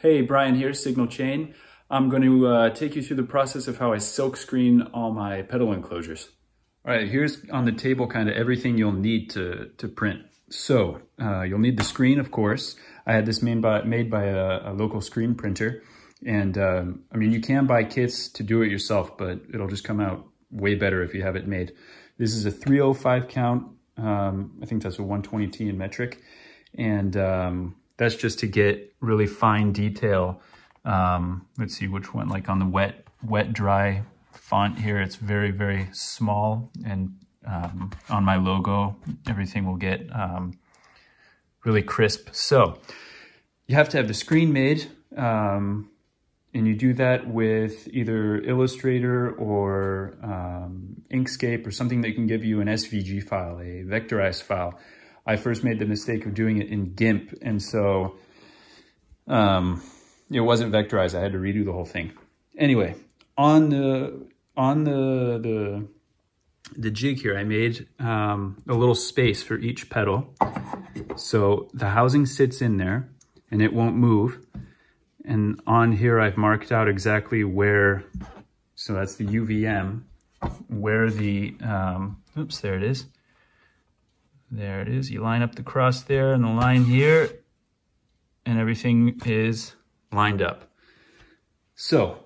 Hey, Brian here, Signal Cheyne. I'm going to uh, take you through the process of how I silk screen all my pedal enclosures. All right, here's on the table kind of everything you'll need to, to print. So uh, you'll need the screen, of course. I had this made by, made by a, a local screen printer. And um, I mean, you can buy kits to do it yourself, but it'll just come out way better if you have it made. This is a 305 count. Um, I think that's a 120T in metric. And um, that's just to get really fine detail. Um, let's see which one, like on the wet, wet, dry font here, it's very, very small. And um, on my logo, everything will get um, really crisp. So you have to have the screen made. Um, and you do that with either Illustrator or um, Inkscape or something that can give you an SVG file, a vectorized file. I first made the mistake of doing it in GIMP, and so um, it wasn't vectorized. I had to redo the whole thing. Anyway, on the on the the the jig here, I made um, a little space for each pedal. So the housing sits in there and it won't move. And on here, I've marked out exactly where, so that's the UVM, where the, um, oops, there it is. There it is. You line up the cross there and the line here, and everything is lined up. So,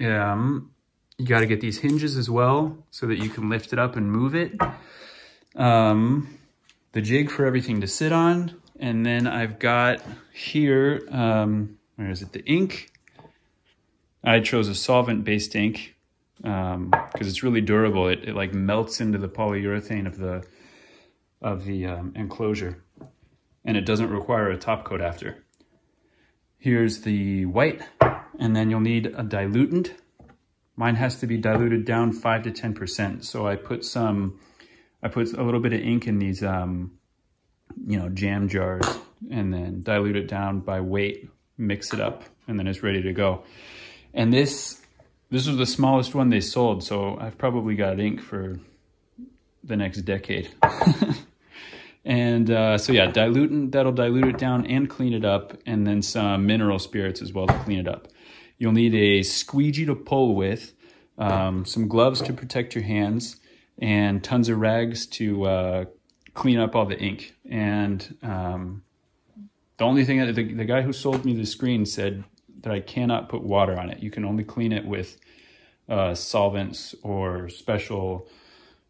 um, you got to get these hinges as well so that you can lift it up and move it. Um, the jig for everything to sit on. And then I've got here, um, where is it, the ink. I chose a solvent-based ink because um, it's really durable. It, it like melts into the polyurethane of the of the um, enclosure and it doesn't require a top coat after. Here's the white and then you'll need a dilutant. Mine has to be diluted down 5 to 10%. So I put some, I put a little bit of ink in these, um, you know, jam jars and then dilute it down by weight, mix it up, and then it's ready to go. And this, this was the smallest one they sold. So I've probably got ink for the next decade. And uh, so yeah, dilutant, that'll dilute it down and clean it up, and then some mineral spirits as well to clean it up. You'll need a squeegee to pull with, um, some gloves to protect your hands, and tons of rags to uh, clean up all the ink. And um, the only thing, the, the guy who sold me the screen said that I cannot put water on it. You can only clean it with uh, solvents or special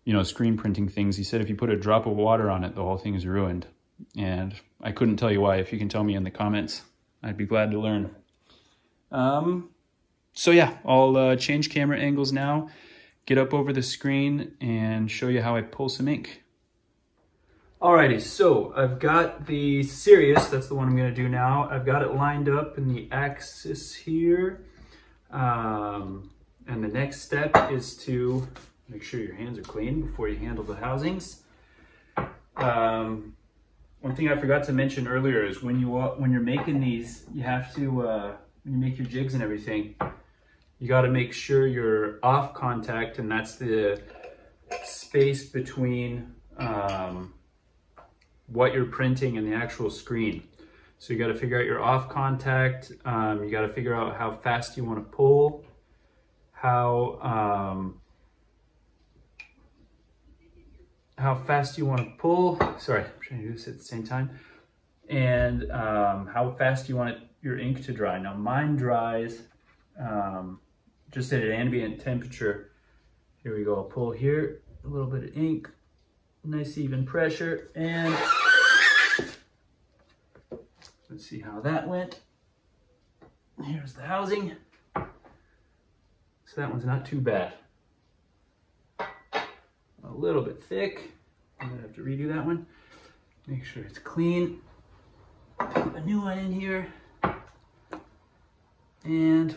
you know, screen printing things, he said if you put a drop of water on it, the whole thing is ruined. And I couldn't tell you why. If you can tell me in the comments, I'd be glad to learn. Um, so yeah, I'll uh, change camera angles now, get up over the screen and show you how I pull some ink. Alrighty, so I've got the Sirius, that's the one I'm gonna do now. I've got it lined up in the axis here. Um, and the next step is to Make sure your hands are clean before you handle the housings. Um, one thing I forgot to mention earlier is when you when you're making these, you have to uh, when you make your jigs and everything, you got to make sure you're off contact, and that's the space between um, what you're printing and the actual screen. So you got to figure out your off contact. Um, you got to figure out how fast you want to pull, how um, how fast you want to pull. Sorry, I'm trying to do this at the same time. And um, how fast you want it, your ink to dry. Now mine dries um, just at an ambient temperature. Here we go, I'll pull here, a little bit of ink, nice even pressure, and let's see how that went. Here's the housing. So that one's not too bad a little bit thick. I'm gonna have to redo that one. Make sure it's clean. Put a new one in here. And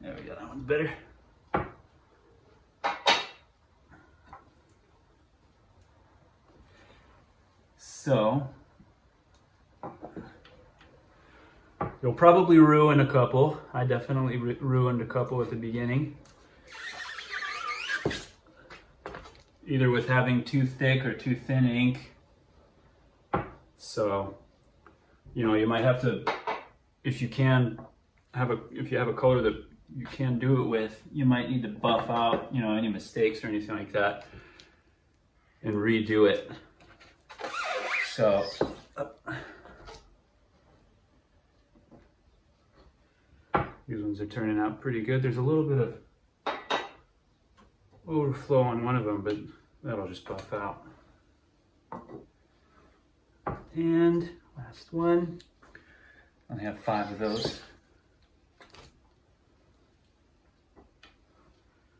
there we go, that one's better. So You'll probably ruin a couple. I definitely ruined a couple at the beginning. Either with having too thick or too thin ink. So, you know, you might have to, if you can have a, if you have a color that you can do it with, you might need to buff out, you know, any mistakes or anything like that and redo it. So, these ones are turning out pretty good. There's a little bit of overflow on one of them, but that'll just buff out. And last one. I only have five of those.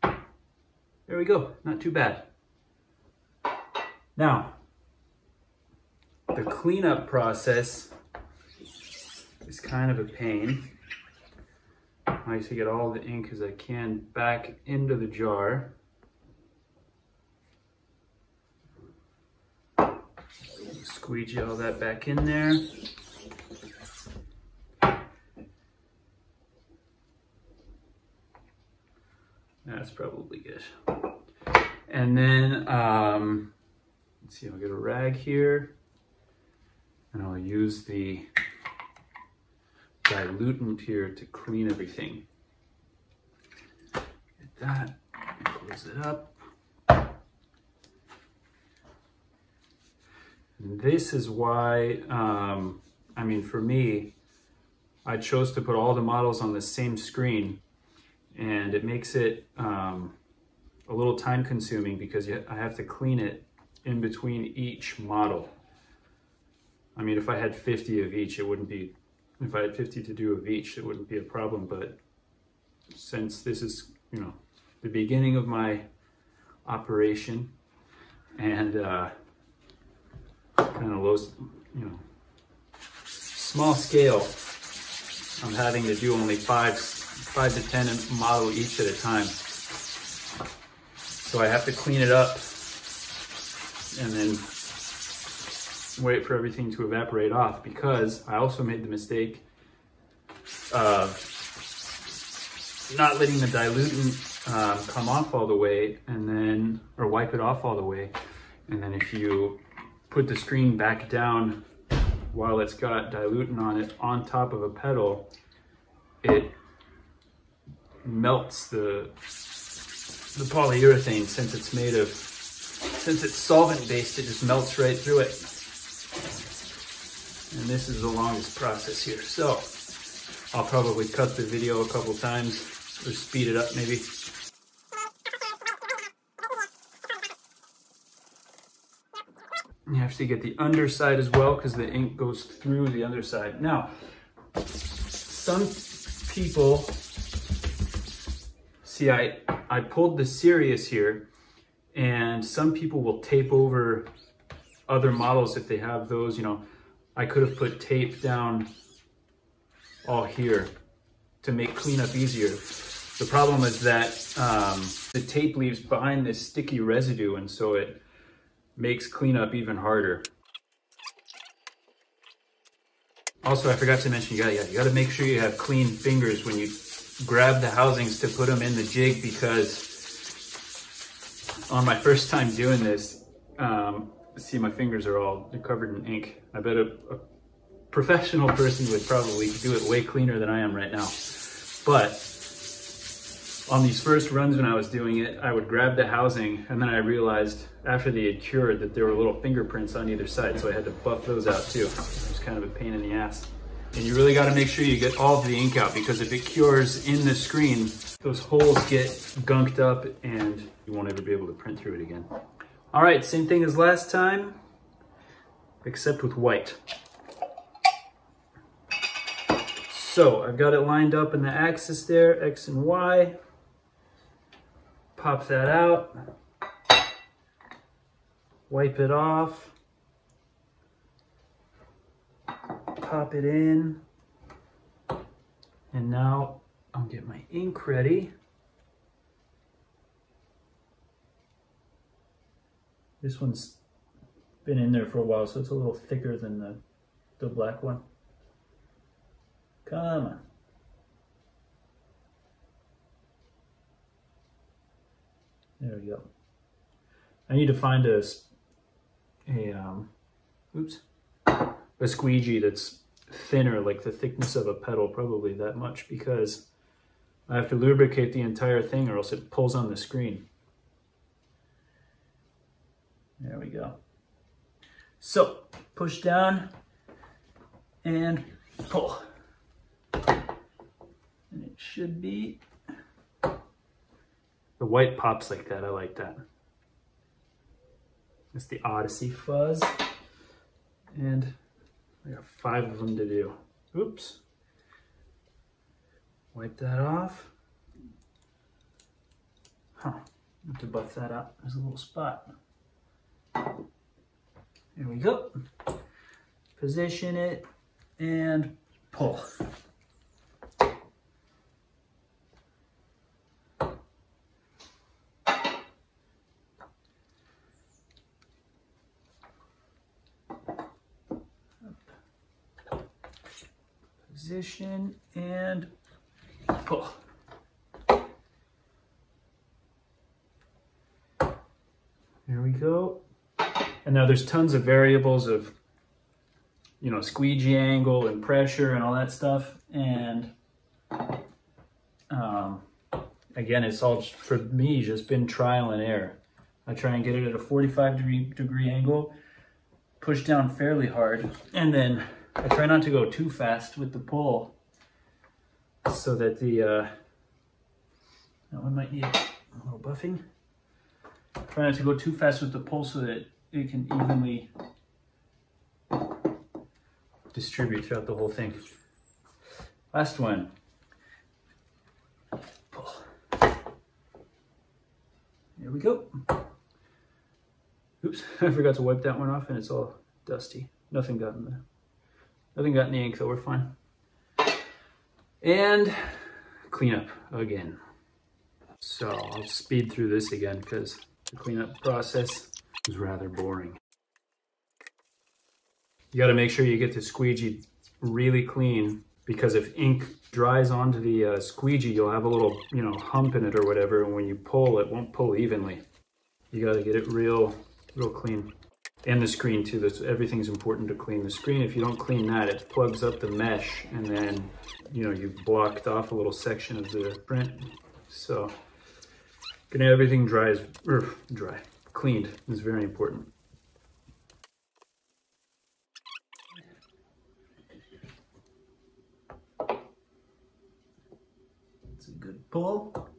There we go, not too bad. Now, the cleanup process is kind of a pain. I like to get all the ink as I can back into the jar. Squeegee all that back in there. That's probably good. And then, um, let's see, I'll get a rag here and I'll use the dilutant here to clean everything. Get that, close it up. This is why, um, I mean, for me, I chose to put all the models on the same screen and it makes it um, a little time consuming because I have to clean it in between each model. I mean, if I had 50 of each, it wouldn't be, if I had 50 to do of each, it wouldn't be a problem. But since this is, you know, the beginning of my operation and uh, kind of low, you know, small scale, I'm having to do only five five to 10 model each at a time. So I have to clean it up and then wait for everything to evaporate off because I also made the mistake of not letting the dilutant um, come off all the way and then, or wipe it off all the way. And then if you put the screen back down while it's got dilutant on it on top of a pedal, it melts the the polyurethane since it's made of since it's solvent based it just melts right through it and this is the longest process here. So I'll probably cut the video a couple times or speed it up maybe. You have to get the underside as well because the ink goes through the underside. Now some people See, I, I pulled the Sirius here and some people will tape over other models if they have those, you know, I could have put tape down all here to make cleanup easier. The problem is that um, the tape leaves behind this sticky residue and so it makes cleanup even harder. Also, I forgot to mention, you got you got to make sure you have clean fingers when you grab the housings to put them in the jig because on my first time doing this, um, see my fingers are all covered in ink. I bet a, a professional person would probably do it way cleaner than I am right now. But on these first runs when I was doing it, I would grab the housing and then I realized after they had cured that there were little fingerprints on either side. So I had to buff those out too. It was kind of a pain in the ass. And you really gotta make sure you get all of the ink out because if it cures in the screen, those holes get gunked up and you won't ever be able to print through it again. All right, same thing as last time, except with white. So I've got it lined up in the axis there, X and Y. Pop that out. Wipe it off. pop it in. And now I'll get my ink ready. This one's been in there for a while, so it's a little thicker than the, the black one. Come on. There we go. I need to find a, a um, oops, a squeegee that's thinner, like the thickness of a pedal, probably that much, because I have to lubricate the entire thing or else it pulls on the screen. There we go. So push down and pull. And it should be, the white pops like that, I like that. It's the Odyssey fuzz. And I got five of them to do. Oops. Wipe that off. Huh, have to buff that up. There's a little spot. There we go. Position it and pull. Position and pull. There we go. And now there's tons of variables of, you know, squeegee angle and pressure and all that stuff. And um, again, it's all for me just been trial and error. I try and get it at a 45 degree, degree angle, push down fairly hard, and then I try not to go too fast with the pull so that the, uh, one might need a little buffing. Try not to go too fast with the pull so that it can evenly distribute throughout the whole thing. Last one. Pull. There we go. Oops, I forgot to wipe that one off and it's all dusty. Nothing got in the, nothing got in the ink, so we're fine. And clean up again. So I'll speed through this again because the cleanup process is rather boring. You got to make sure you get the squeegee really clean because if ink dries onto the uh, squeegee, you'll have a little, you know, hump in it or whatever. And when you pull, it won't pull evenly. You got to get it real, real clean. And the screen too. This, everything's important to clean the screen. If you don't clean that, it plugs up the mesh and then, you know, you've blocked off a little section of the print. So getting everything dry is, er, dry, cleaned is very important. It's a good pull.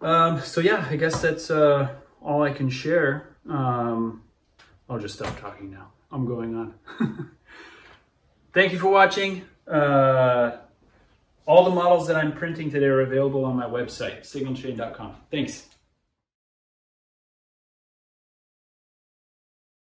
Um, so yeah, I guess that's uh, all I can share. Um, I'll just stop talking now. I'm going on. Thank you for watching. Uh, all the models that I'm printing today are available on my website, signalcheyne.com. Thanks.